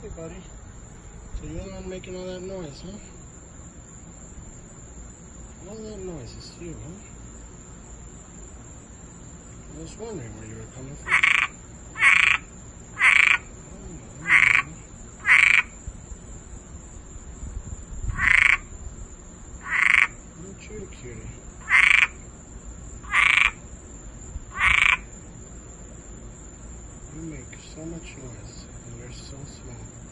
Hey, buddy. So you're the one making all that noise, huh? All that noise is you, huh? I was wondering where you were coming from. Oh, cutie? You make so much noise. You are so small.